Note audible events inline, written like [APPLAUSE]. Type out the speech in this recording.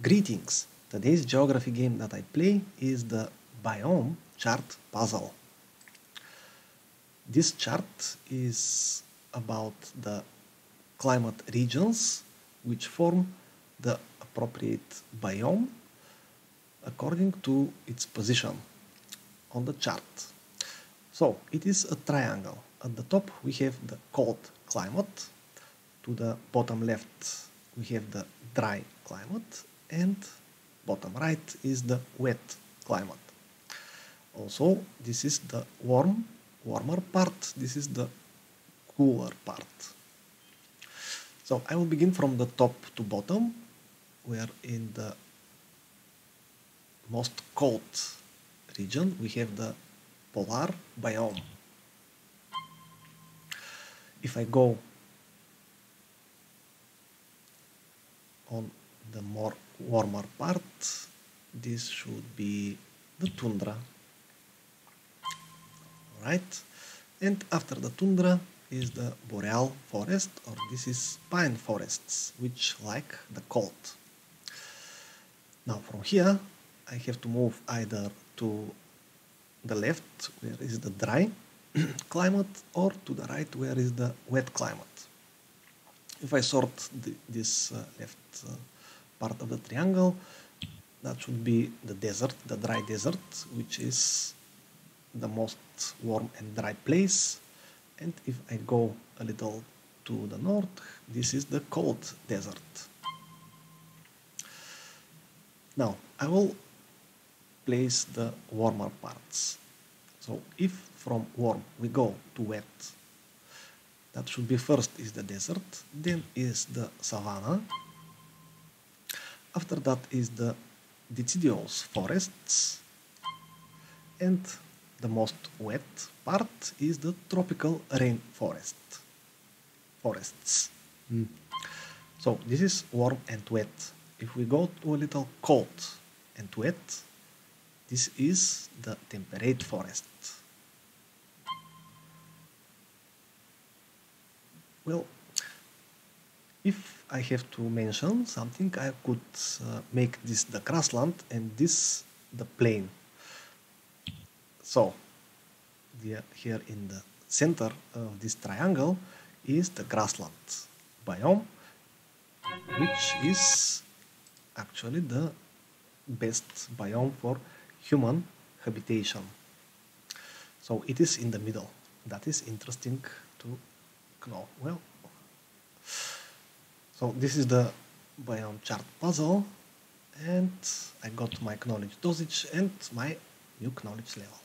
Greetings! Today's geography game that I play is the biome chart puzzle. This chart is about the climate regions which form the appropriate biome according to its position on the chart. So it is a triangle. At the top we have the cold climate, to the bottom left we have the dry climate and bottom right is the wet climate. Also, this is the warm, warmer part, this is the cooler part. So I will begin from the top to bottom, where in the most cold region we have the polar biome. If I go on the more warmer part this should be the tundra. Right and after the tundra is the boreal forest or this is pine forests which like the cold. Now from here I have to move either to the left where is the dry [CLEARS THROAT] climate or to the right where is the wet climate. If I sort the, this uh, left uh, part of the triangle. That should be the desert the dry desert which is the most warm and dry place. And if I go a little to the north this is the cold desert. Now I will place the warmer parts. So if from warm we go to wet that should be first is the desert then is the savanna after that is the deciduous forests. And the most wet part is the tropical rainforest forests. Mm. So this is warm and wet. If we go to a little cold and wet, this is the temperate forest. Well, if I have to mention something, I could uh, make this the grassland and this the plain. So, here in the center of this triangle is the grassland biome, which is actually the best biome for human habitation. So it is in the middle. That is interesting to know. Well, so this is the biome chart puzzle and I got my knowledge dosage and my new knowledge level.